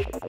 you